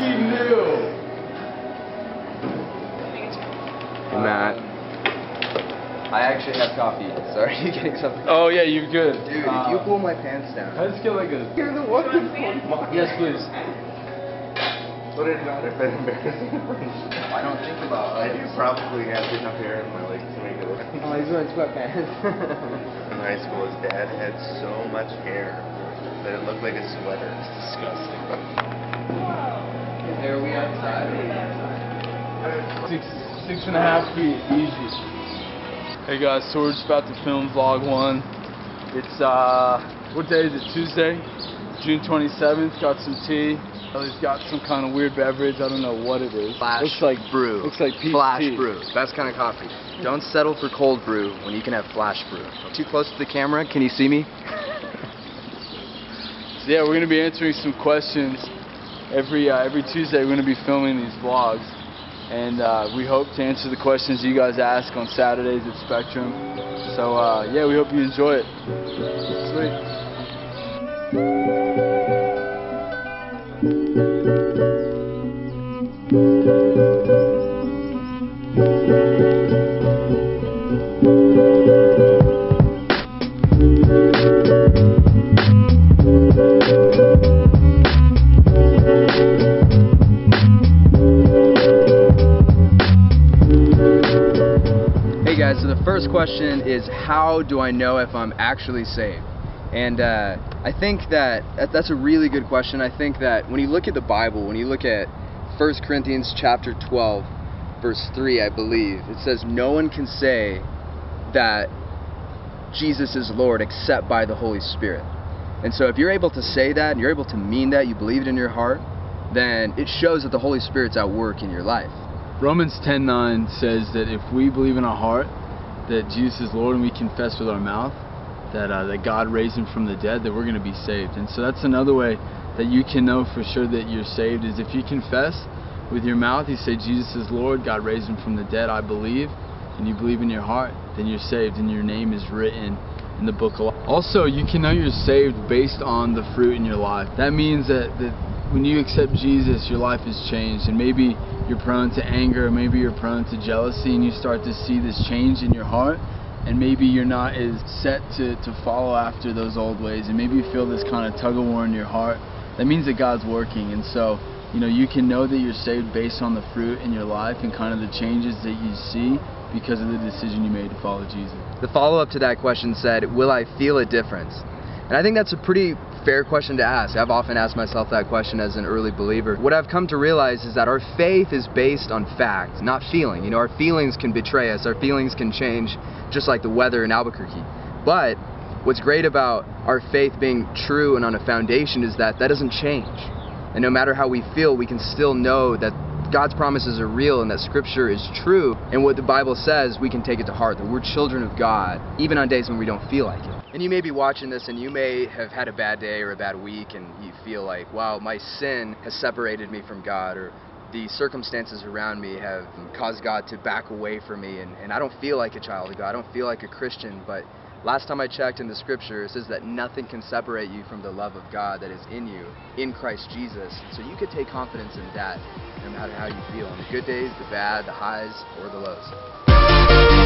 He knew. Matt. I actually have coffee. Sorry, you getting something? Oh yeah, you're good. Dude, Uh, you pull my pants down. I just get like a. You're the one who pulled mine. Yes, please. Would it not have been embarrassing? I don't think about it. I do probably have enough hair in my legs to make it look. Oh, he's wearing sweatpants. In high school, his dad had so much hair that it looked like a sweater. It's disgusting. Are we outside? Six, six and a half feet, easy. Hey guys, so we're just about to film vlog one. It's uh, what day is it? Tuesday, June 27th. Got some tea. Ellie's got some kind of weird beverage. I don't know what it is. Flash looks like brew. Looks like peach Flash tea. brew. Best kind of coffee. Don't settle for cold brew when you can have flash brew. Too close to the camera? Can you see me? So yeah, we're gonna be answering some questions every uh, every Tuesday. We're gonna be filming these vlogs, and uh, we hope to answer the questions you guys ask on Saturdays at Spectrum. So uh, yeah, we hope you enjoy it. Sweet. Guys, so the first question is how do I know if I'm actually saved? And uh, I think that, that that's a really good question. I think that when you look at the Bible, when you look at 1 Corinthians chapter 12, verse 3, I believe, it says, No one can say that Jesus is Lord except by the Holy Spirit. And so if you're able to say that and you're able to mean that, you believe it in your heart, then it shows that the Holy Spirit's at work in your life. Romans 10:9 says that if we believe in our heart that Jesus is Lord and we confess with our mouth that uh, that God raised him from the dead, that we're going to be saved. And so that's another way that you can know for sure that you're saved is if you confess with your mouth, you say Jesus is Lord, God raised him from the dead, I believe, and you believe in your heart, then you're saved and your name is written in the book of life. Also, you can know you're saved based on the fruit in your life. That means that, that when you accept Jesus, your life is changed, and maybe you're prone to anger, maybe you're prone to jealousy, and you start to see this change in your heart, and maybe you're not as set to, to follow after those old ways, and maybe you feel this kind of tug of war in your heart. That means that God's working, and so you know you can know that you're saved based on the fruit in your life and kind of the changes that you see because of the decision you made to follow Jesus. The follow up to that question said, Will I feel a difference? And I think that's a pretty fair question to ask. I've often asked myself that question as an early believer. What I've come to realize is that our faith is based on fact, not feeling. You know, our feelings can betray us, our feelings can change just like the weather in Albuquerque. But what's great about our faith being true and on a foundation is that that doesn't change. And no matter how we feel, we can still know that God's promises are real and that Scripture is true. And what the Bible says, we can take it to heart that we're children of God, even on days when we don't feel like it. And you may be watching this and you may have had a bad day or a bad week and you feel like, wow, my sin has separated me from God or the circumstances around me have caused God to back away from me and, and I don't feel like a child of God. I don't feel like a Christian, but Last time I checked in the scripture, it says that nothing can separate you from the love of God that is in you, in Christ Jesus. So you could take confidence in that, no matter how you feel, on the good days, the bad, the highs, or the lows.